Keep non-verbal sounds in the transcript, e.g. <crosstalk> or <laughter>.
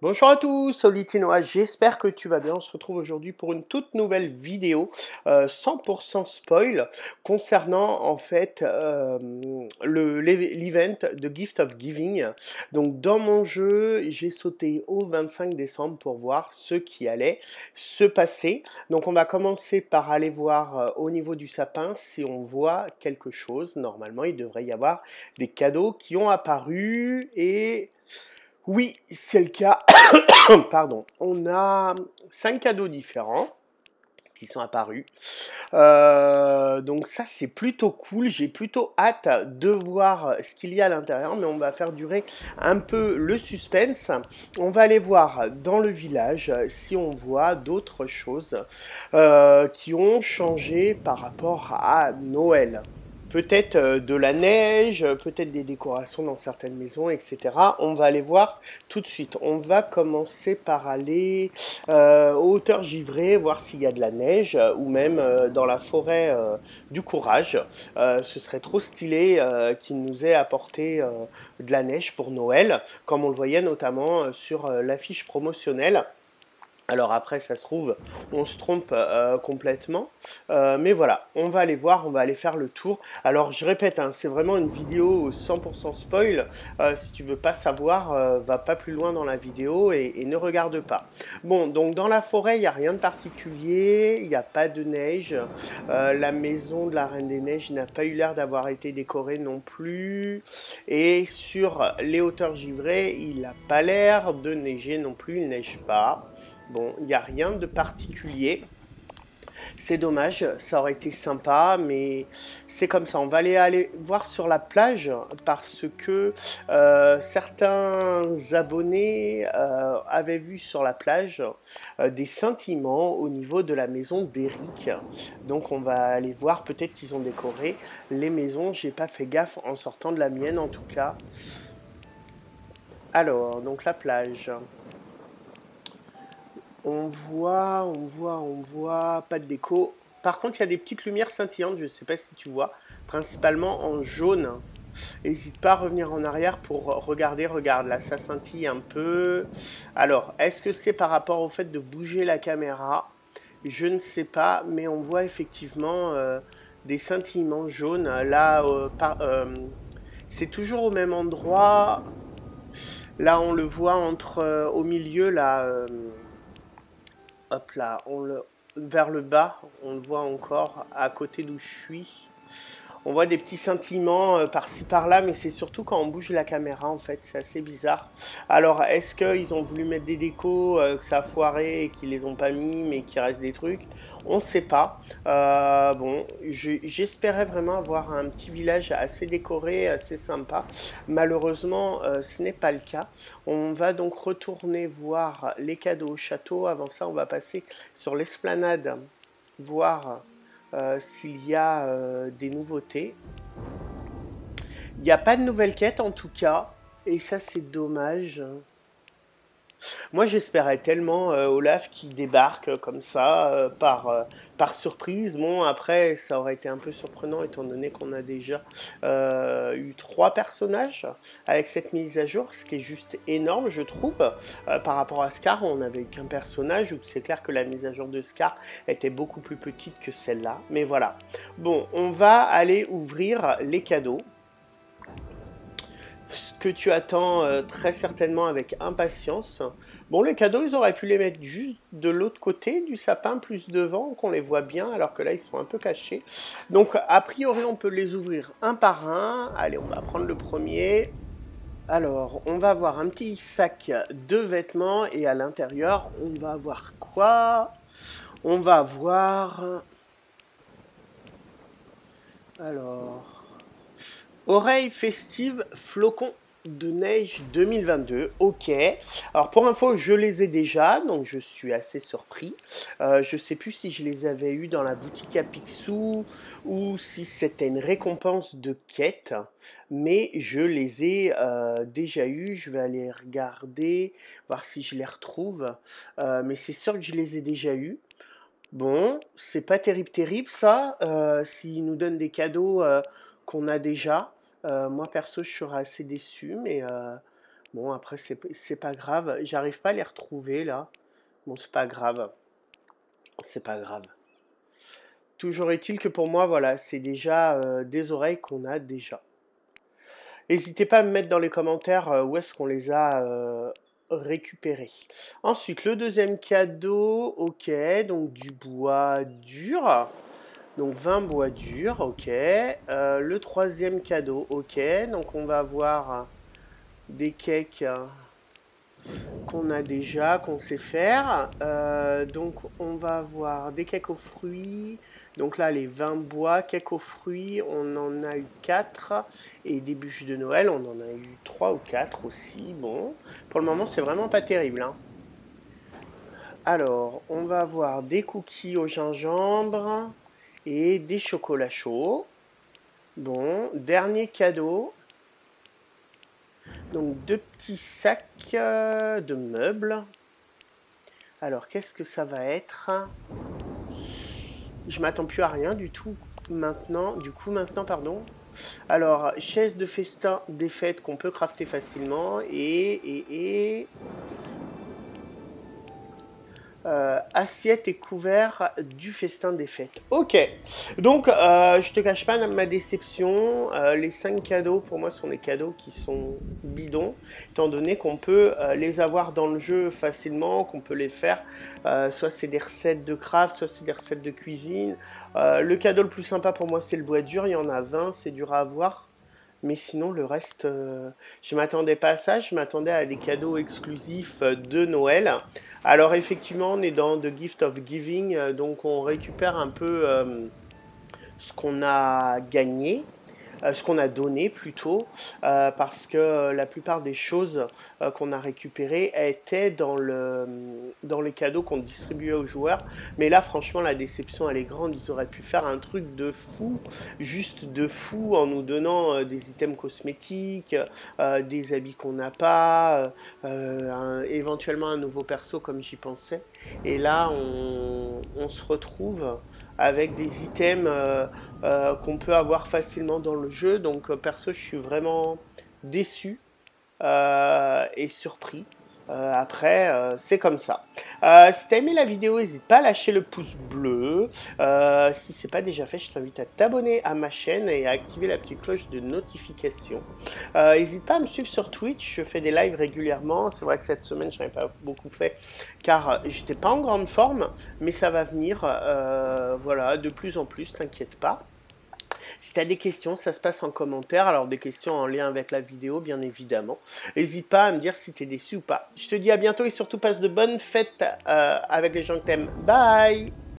Bonjour à tous, Solitinoa, j'espère que tu vas bien. On se retrouve aujourd'hui pour une toute nouvelle vidéo euh, 100% spoil concernant en fait euh, le l'event de Gift of Giving. Donc dans mon jeu, j'ai sauté au 25 décembre pour voir ce qui allait se passer. Donc on va commencer par aller voir euh, au niveau du sapin si on voit quelque chose. Normalement, il devrait y avoir des cadeaux qui ont apparu et oui, c'est le cas. <coughs> Pardon. On a cinq cadeaux différents qui sont apparus. Euh, donc ça, c'est plutôt cool. J'ai plutôt hâte de voir ce qu'il y a à l'intérieur, mais on va faire durer un peu le suspense. On va aller voir dans le village si on voit d'autres choses euh, qui ont changé par rapport à Noël peut-être euh, de la neige, peut-être des décorations dans certaines maisons, etc. On va aller voir tout de suite. On va commencer par aller euh, aux hauteurs givrées, voir s'il y a de la neige, euh, ou même dans la forêt du courage. ce serait trop stylé qu'il nous ait apporté de la neige pour Noël, comme on le voyait notamment sur l'affiche promotionnelle. Alors après, ça se trouve, on se trompe euh, complètement. Euh, mais voilà, on va aller voir, on va aller faire le tour. Alors je répète, hein, c'est vraiment une vidéo 100% spoil. Euh, si tu veux pas savoir, va pas plus loin dans la vidéo et, ne regarde pas. Bon, donc dans la forêt, il n'y a rien de particulier, il n'y a pas de neige. la maison de la Reine des Neiges n'a pas eu l'air d'avoir été décorée non plus. Et sur les hauteurs givrées, il n'a pas l'air de neiger non plus, il neige pas. Bon, il n'y a rien de particulier. C'est dommage, ça aurait été sympa, mais c'est comme ça. On va aller, voir sur la plage parce que euh, certains abonnés euh, avaient vu sur la plage euh, des sentiments au niveau de la maison d'Eric. Donc on va aller voir, peut-être qu'ils ont décoré les maisons. J'ai pas fait gaffe en sortant de la mienne en tout cas. Alors, donc la plage. On voit, on voit, on voit, pas de déco. Par contre, il y a des petites lumières scintillantes, je ne sais pas si tu vois, principalement en jaune. N'hésite pas à revenir en arrière pour regarder, regarde, là ça scintille un peu. Alors, est-ce que c'est par rapport au fait de bouger la caméra? Je ne sais pas, mais on voit effectivement euh, des scintillements jaunes. Là, euh, euh, c'est toujours au même endroit. Là, on le voit entre au milieu, là hop là, vers le bas, on le voit encore à côté d'où je suis. On voit des petits sentiments euh, par-ci par-là, mais c'est surtout quand on bouge la caméra en fait, c'est assez bizarre. Alors est-ce qu'ils ont voulu mettre des décos, euh, que ça a foiré et qu'ils les ont pas mis, mais qu'il reste des trucs? On ne sait pas. Euh, bon, j'espérais vraiment avoir un petit village assez décoré, assez sympa. Malheureusement, ce n'est pas le cas. On va donc retourner voir les cadeaux au château. Avant ça, on va passer sur l'esplanade, voir s'il y a euh, des nouveautés. Il n'y a pas de nouvelles quêtes en tout cas, et ça c'est dommage. Moi, j'espérais tellement euh, Olaf qui débarque comme ça, euh, par, euh, par surprise. Bon, après, ça aurait été un peu surprenant étant donné qu'on a déjà eu trois personnages avec cette mise à jour, ce qui est juste énorme, je trouve. par rapport à Scar, on n'avait qu'un personnage, où c'est clair que la mise à jour de Scar était beaucoup plus petite que celle-là. Mais voilà. Bon, on va aller ouvrir les cadeaux ce que tu attends euh, très certainement avec impatience. Bon, les cadeaux, ils auraient pu les mettre juste de l'autre côté du sapin, plus devant, qu'on les voit bien, alors que là, ils sont un peu cachés. Donc, a priori, on peut les ouvrir un par un. Allez, on va prendre le premier. Alors, on va avoir un petit sac de vêtements, et à l'intérieur, on va avoir quoi? On va avoir... Alors... Oreille festive flocon de neige 2022. Ok. Alors pour info, je les ai déjà, donc je suis assez surpris. Euh, je sais plus si je les avais eu dans la boutique à Picsou ou si c'était une récompense de quête, mais je les ai euh, déjà eu. Je vais aller regarder, voir si je les retrouve. Euh, mais c'est sûr que je les ai déjà eu. Bon, c'est pas terrible, terrible ça. Euh, S'ils nous donnent des cadeaux qu'on a déjà. Euh, moi perso, je serais assez déçu, mais euh, Bon, après, c'est pas grave. J'arrive pas à les retrouver, là. Bon, c'est pas grave. C'est pas grave. Toujours est-il que pour moi, voilà, c'est déjà euh, des oreilles qu'on a déjà. N'hésitez pas à me mettre dans les commentaires où est-ce qu'on les a récupérés. Ensuite, le deuxième cadeau, ok, donc du bois dur. Donc 20 bois durs, ok. le troisième cadeau, ok. Donc on va avoir des cakes qu'on a déjà, qu'on sait faire. Euh, donc on va avoir des cakes aux fruits. Donc là les 20 bois, cakes aux fruits, on en a eu 4. Et des bûches de Noël, on en a eu 3 ou 4 aussi. Bon, pour le moment c'est vraiment pas terrible. Hein. Alors, on va avoir des cookies au gingembre et des chocolats chauds. Bon, dernier cadeau, donc deux petits sacs euh, de meubles. Alors qu'est-ce que ça va être? Je m'attends plus à rien du tout maintenant. Du coup maintenant pardon. Alors chaise de festin des fêtes qu'on peut crafter facilement et, et, et euh, assiette et couvert du festin des fêtes. Ok, donc euh, je te cache pas ma déception. Euh, les 5 cadeaux pour moi sont des cadeaux qui sont bidons, étant donné qu'on peut les avoir dans le jeu facilement, qu'on peut les faire. soit c'est des recettes de craft, soit c'est des recettes de cuisine. le cadeau le plus sympa pour moi c'est le bois dur, il y en a 20, c'est dur à avoir. Mais sinon, le reste, euh, je m'attendais pas à ça. Je m'attendais à des cadeaux exclusifs euh, de Noël. Alors effectivement, on est dans The Gift of Giving, euh, donc on récupère un peu ce qu'on a gagné. Euh, ce qu'on a donné plutôt, euh, parce que la plupart des choses euh, qu'on a récupérées étaient dans, le, dans les cadeaux qu'on distribuait aux joueurs. Mais là, franchement, la déception, elle est grande. Ils auraient pu faire un truc de fou, juste de fou, en nous donnant des items cosmétiques, des habits qu'on n'a pas, éventuellement un nouveau perso comme j'y pensais. Et là, on, on se retrouve avec des items euh, euh, qu'on peut avoir facilement dans le jeu. Donc euh, perso, je suis vraiment déçu et surpris. Euh, après, euh, c'est comme ça. Euh, si t'as aimé la vidéo, n'hésite pas à lâcher le pouce bleu. si c'est pas déjà fait, je t'invite à t'abonner à ma chaîne et à activer la petite cloche de notification. N'hésite pas à me suivre sur Twitch, je fais des lives régulièrement. C'est vrai que cette semaine, je n'en ai pas beaucoup fait car j'étais pas en grande forme, mais ça va venir, voilà, de plus en plus, t'inquiète pas. Si tu des questions, ça se passe en commentaire. Alors des questions en lien avec la vidéo, bien évidemment. N'hésite pas à me dire si tu es déçu ou pas. Je te dis à bientôt et surtout passe de bonnes fêtes euh, avec les gens que t'aimes. Bye